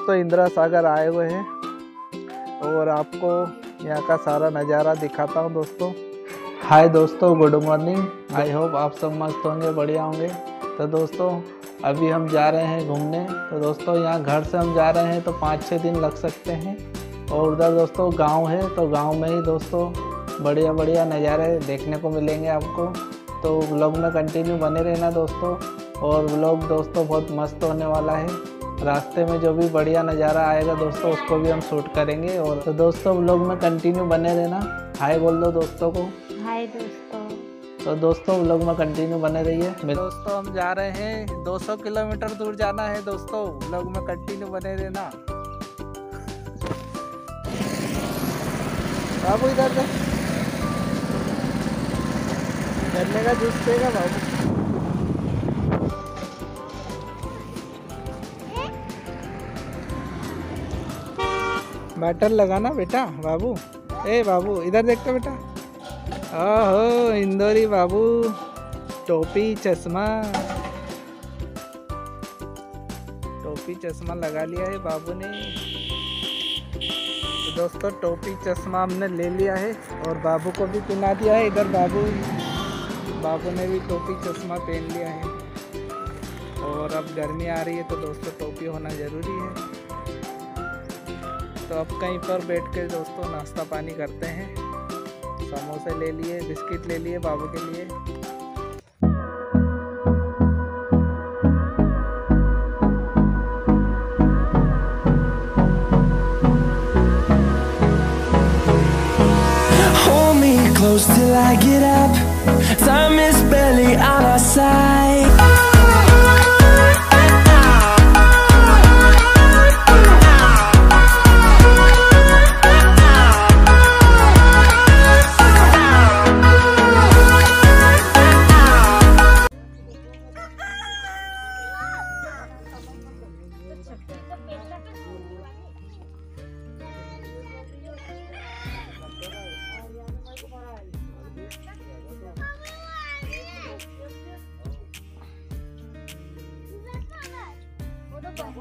दोस्तों इंदिरा सागर आए हुए हैं और आपको यहाँ का सारा नज़ारा दिखाता हूँ दोस्तों। हाय दोस्तों गुड मॉर्निंग आई होप आप सब मस्त होंगे, बढ़िया होंगे। तो दोस्तों, अभी हम जा रहे हैं घूमने। तो दोस्तों, यहाँ घर से हम जा रहे हैं तो पाँच छः दिन लग सकते हैं। और उधर दोस्तों, गाँव है तो गाँव में ही दोस्तों बढ़िया बढ़िया नज़ारे देखने को मिलेंगे आपको। तो ब्लॉग में कंटिन्यू बने रहना दोस्तों। और ब्लॉग दोस्तों, बहुत मस्त होने वाला है। रास्ते में जो भी बढ़िया नज़ारा आएगा दोस्तों उसको भी हम शूट करेंगे। और तो दोस्तों व्लॉग में कंटिन्यू बने रहना। हाय बोल दो दोस्तों को। हाय दोस्तों। तो दोस्तों व्लॉग में कंटिन्यू बने रहिए। दोस्तों हम जा रहे हैं। 200 किलोमीटर दूर जाना है दोस्तों। व्लॉग में कंटिन्यू बने रहना। बाबू इधर से। गन्ने का जूस पिएगा बाबू बैटर लगाना बेटा, बाबू। ए, बाबू, इधर देखते बेटा। ओहो, इंदौरी बाबू, टोपी, चश्मा। टोपी, चश्मा लगा लिया है बाबू ने। तो दोस्तों, टोपी, चश्मा हमने ले लिया है और बाबू को भी पहना दिया है इधर बाबू। बाबू ने भी टोपी, चश्मा पहन लिया है। और अब गर्मी आ रही है तो दोस्तों, टोपी होना ज़रूरी है। तो अब कहीं पर बैठ के दोस्तों नाश्ता पानी करते हैं। समोसे ले लिए, बिस्किट ले लिए बाबू के लिए। Till I get up. Time is barely on our side.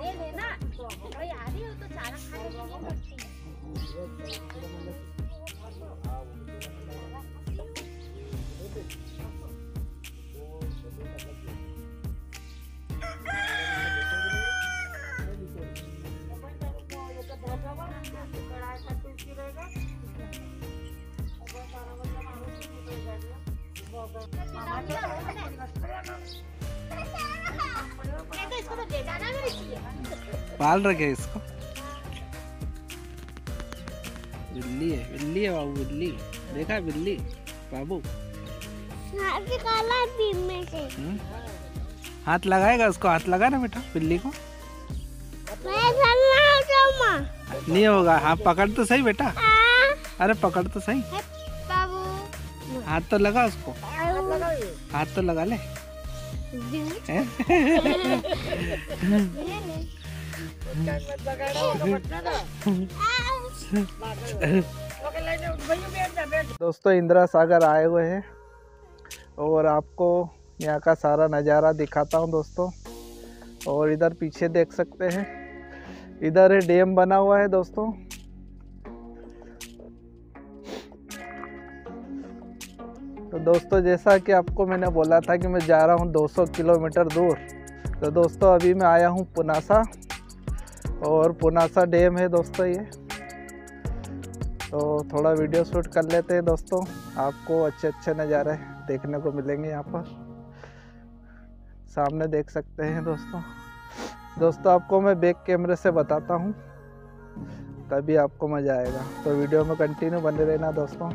तो लेना और यार ही वो तो चारा खाने के लिए करती है पाल रखे इसको। बिल्ली है बिल्ली है बाबू बिल्ली। देखा है बिल्ली? बाबू। हाथ हम्म? हाथ लगाएगा उसको? हाथ लगा ना बेटा बिल्ली को? हो नहीं होगा हाँ पकड़ तो सही बेटा। अरे पकड़ तो सही। बाबू। हाथ तो लगा उसको। हाथ तो लगा ले। हैं? दोस्तों, इंदिरा सागर आए हुए हैं और आपको यहाँ का सारा नज़ारा दिखाता हूँ दोस्तों। और इधर पीछे देख सकते हैं। इधर डैम बना हुआ है दोस्तों। तो दोस्तों, जैसा कि आपको मैंने बोला था कि मैं जा रहा हूँ 200 किलोमीटर दूर। तो दोस्तों, अभी मैं आया हूँ पुनासा। और पुनासा डैम है दोस्तों ये। तो थोड़ा वीडियो शूट कर लेते हैं दोस्तों। आपको अच्छे अच्छे नज़ारे देखने को मिलेंगे यहाँ पर। सामने देख सकते हैं दोस्तों। दोस्तों, आपको मैं बैक कैमरे से बताता हूँ। तभी आपको मज़ा आएगा। तो वीडियो में कंटिन्यू बने रहना दोस्तों।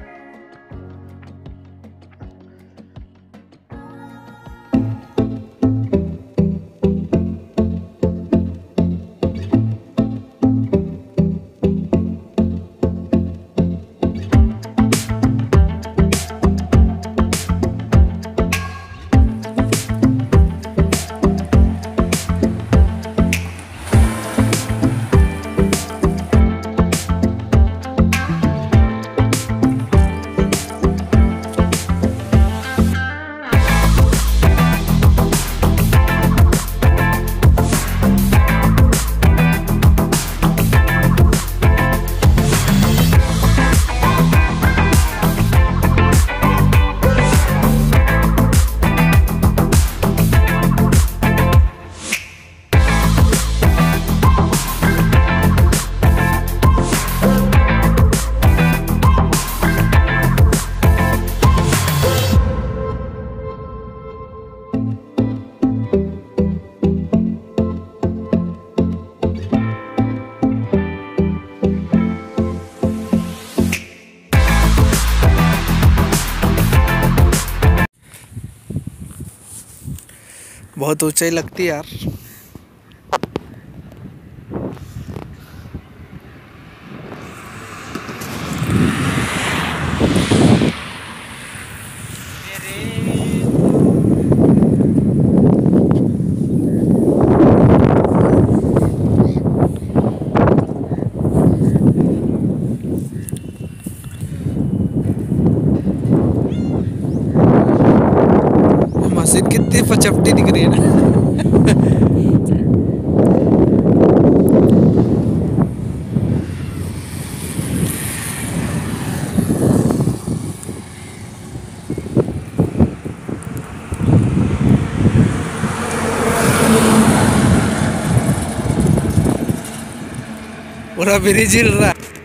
बहुत ऊंचाई लगती है यार। मस्जिद कितनी पचपटी दिख रही है ना। पूरा ब्रिज हिल रहा। है